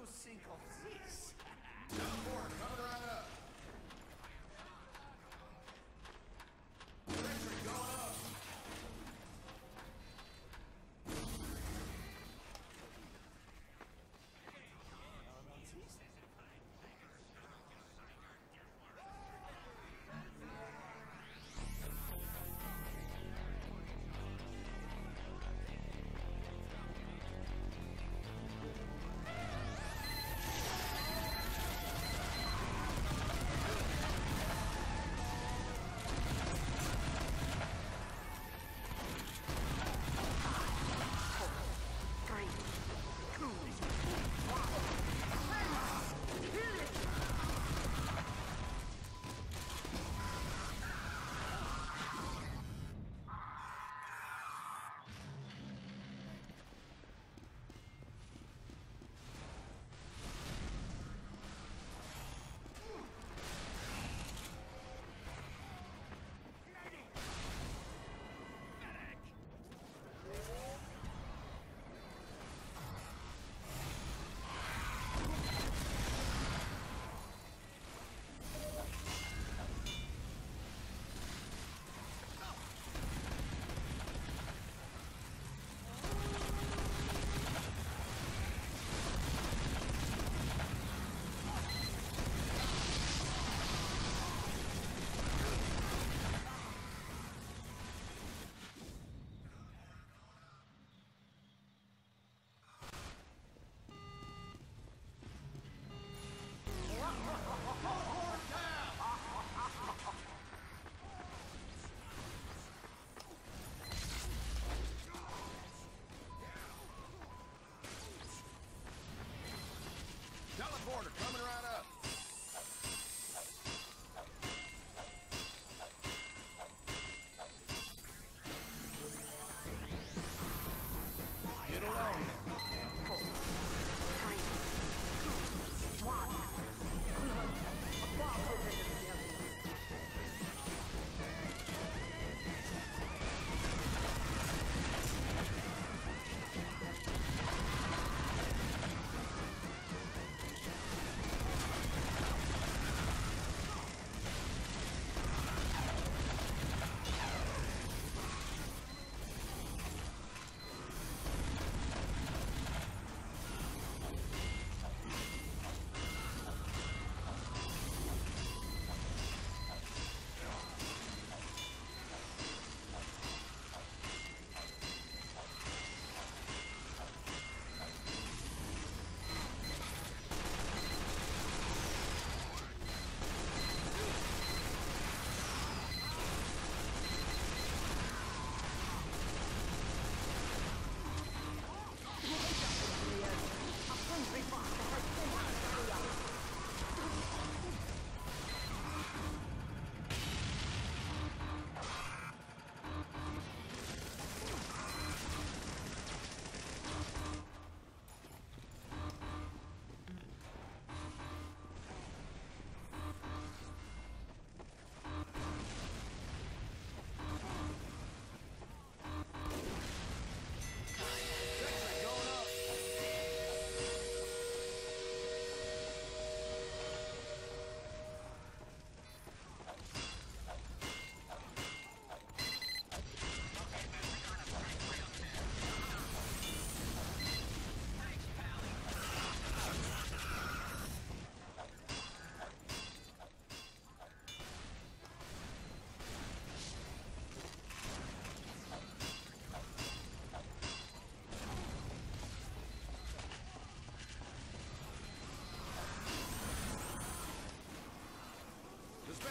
you think of this? coming right up.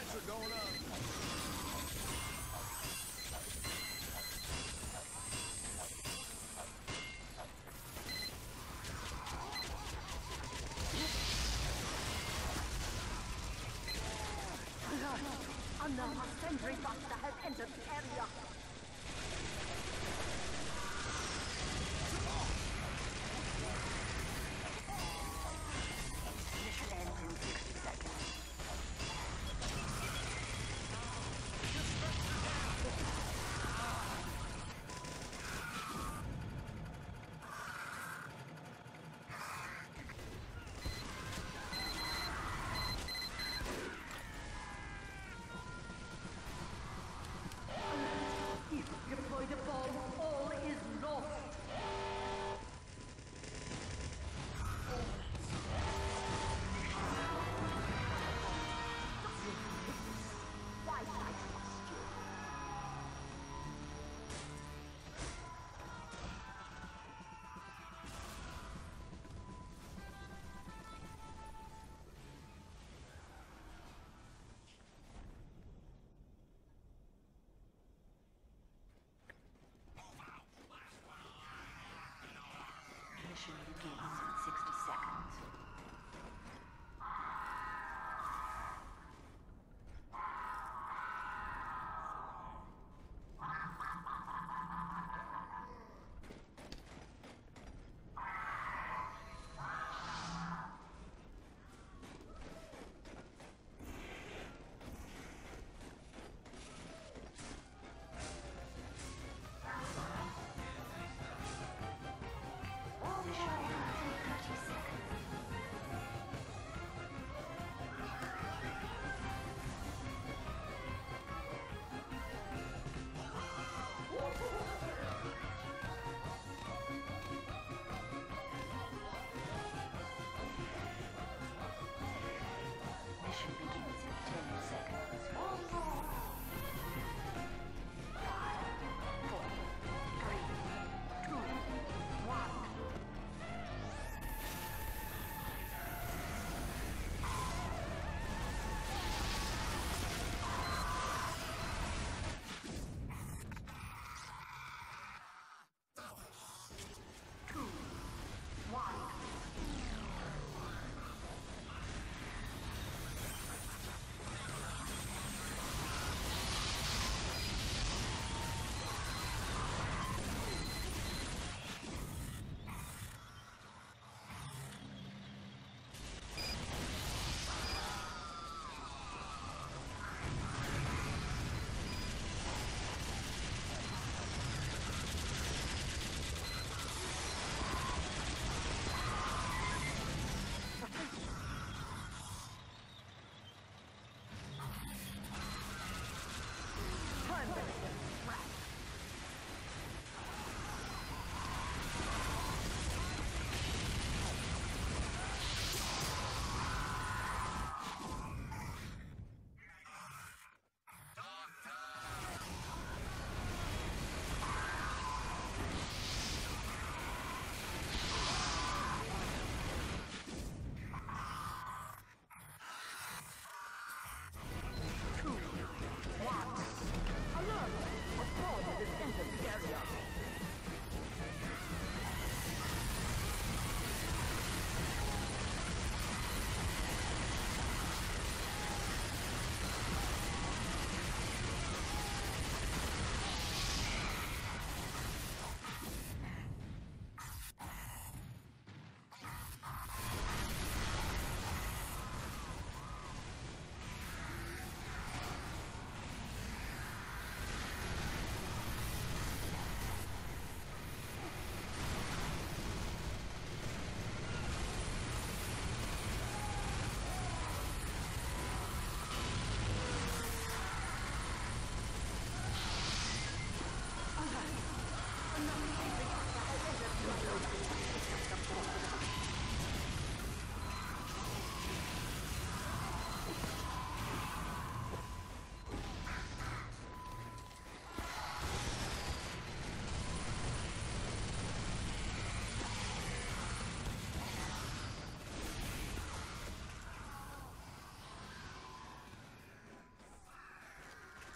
Dispenser going up. Another sentry buster has entered the area.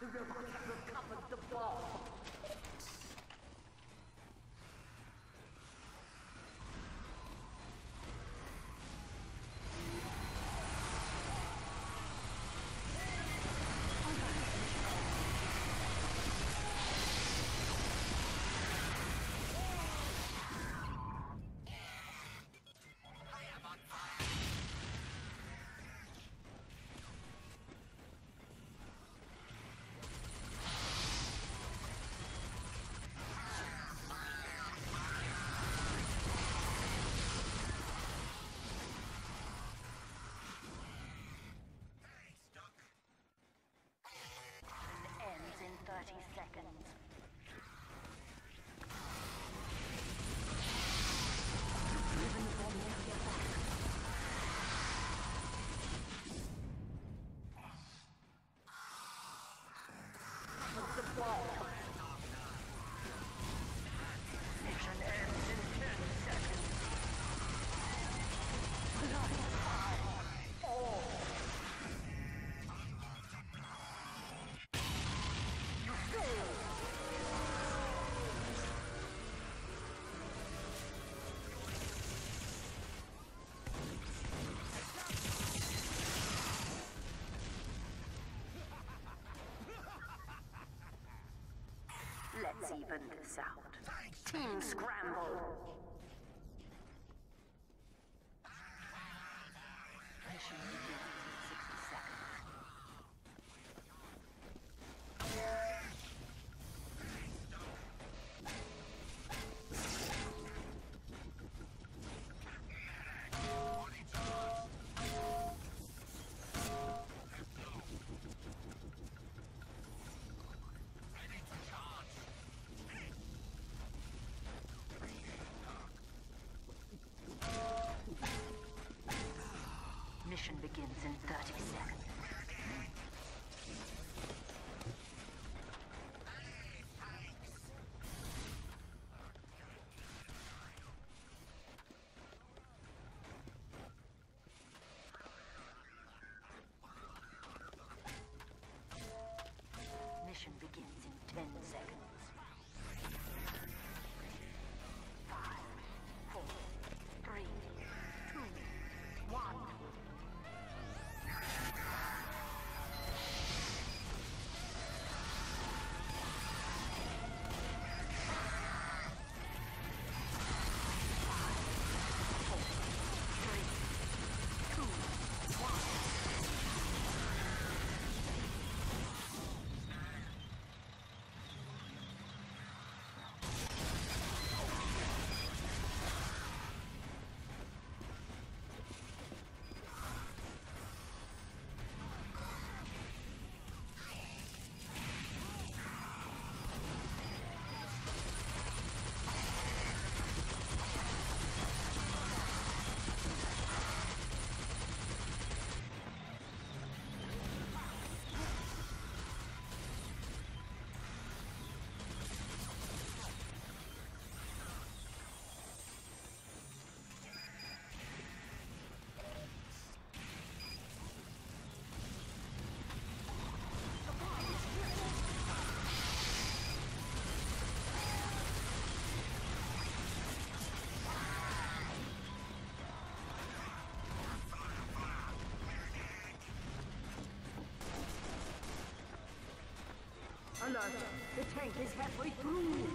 The robots have recovered the bomb. Let's even this out. Team scramble. Begins in Alert! The tank is halfway through!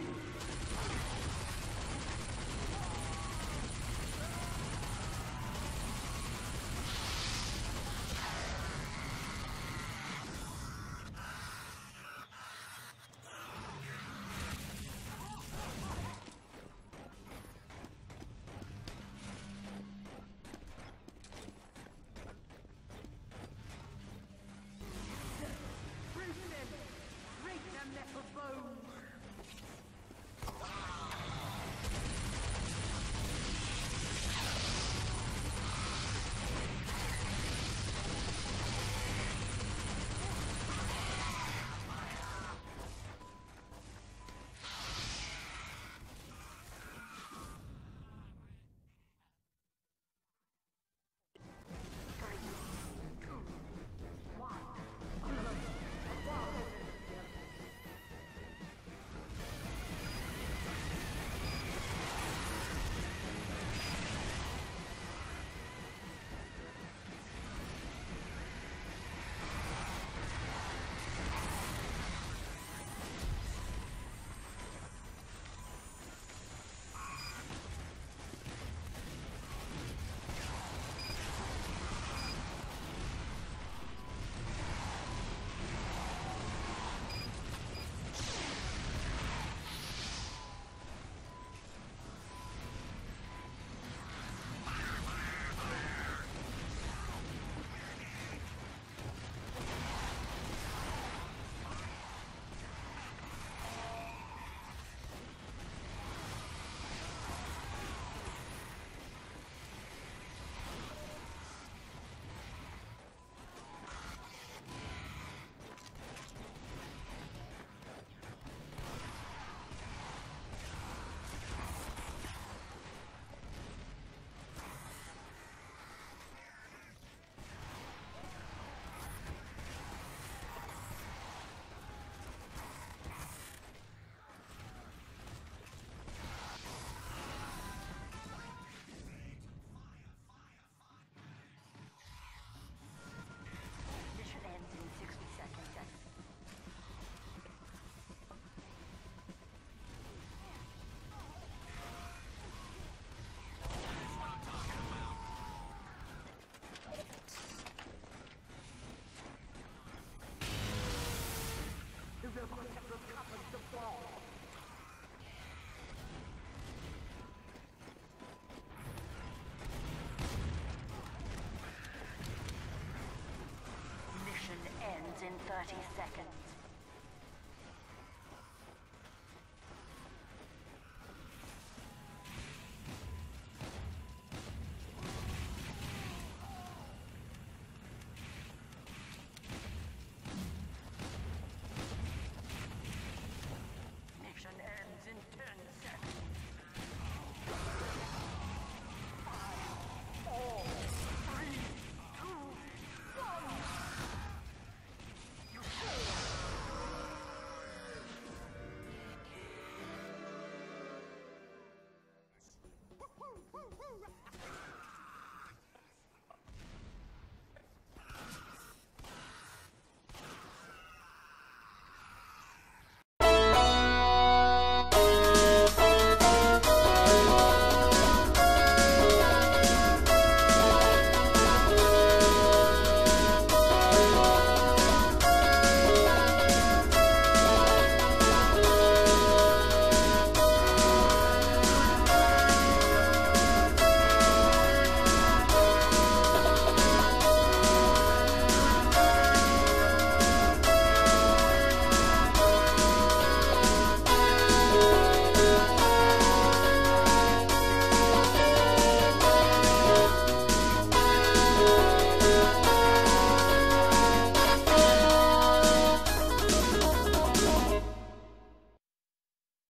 In 30 seconds.